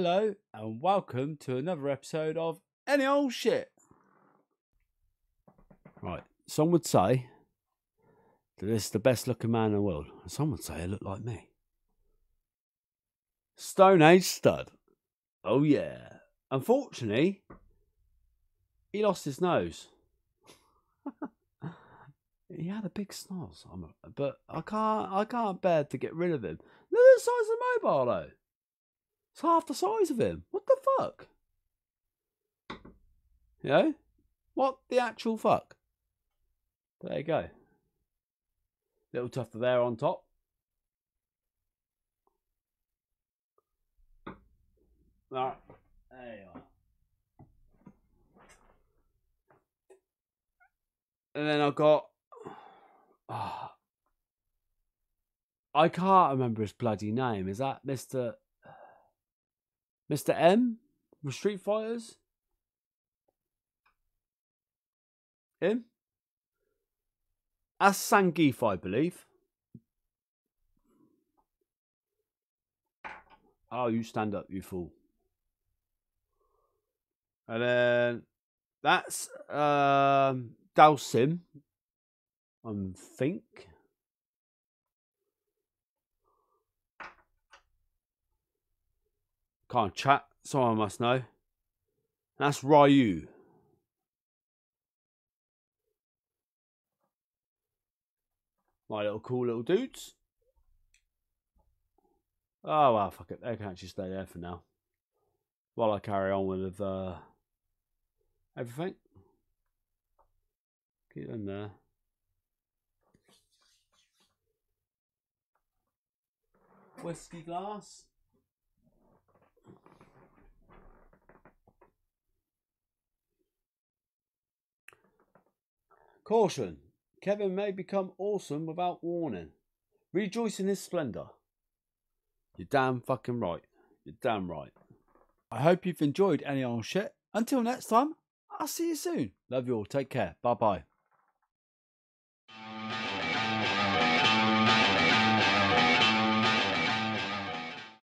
Hello, and welcome to another episode of Any Old Shit. Right, some would say that this is the best looking man in the world. and Some would say I looked like me. Stone Age stud. Oh, yeah. Unfortunately, he lost his nose. he had a big snoz, but I can't. I can't bear to get rid of him. Look at the size of the mobile, though. It's half the size of him. What the fuck? You know? What the actual fuck? There you go. Little tougher there on top. Alright. There you are. And then I've got. Ah. I can't remember his bloody name. Is that Mr. Mr. M from Street Fighters? Him? That's Zangief, I believe. Oh, you stand up, you fool. And then that's um Dhalsim, I think. Can't chat, someone must know. That's Ryu. My little cool little dudes. Oh well, fuck it. They can actually stay there for now. While I carry on with uh, everything. Keep them there. Whiskey glass. Caution. Kevin may become awesome without warning. Rejoice in his splendour. You're damn fucking right. You're damn right. I hope you've enjoyed any old shit. Until next time, I'll see you soon. Love you all. Take care. Bye bye.